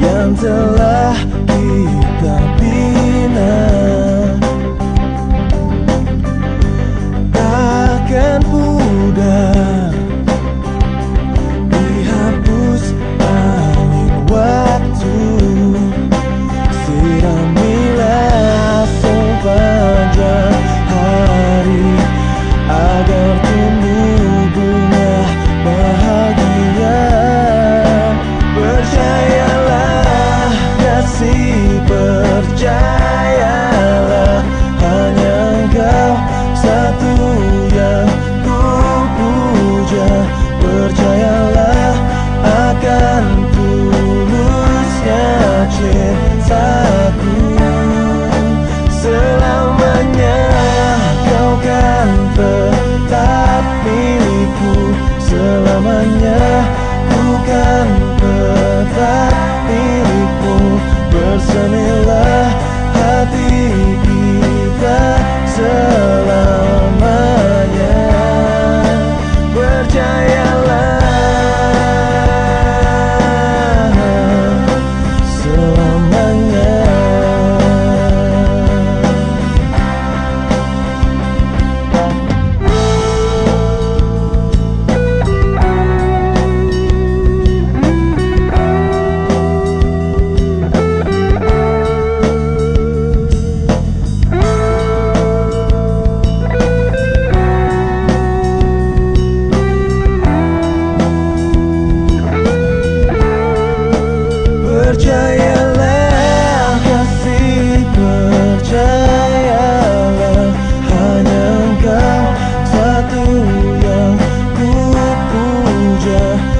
我已走。selamanya. Bukan peta diriku bersemi better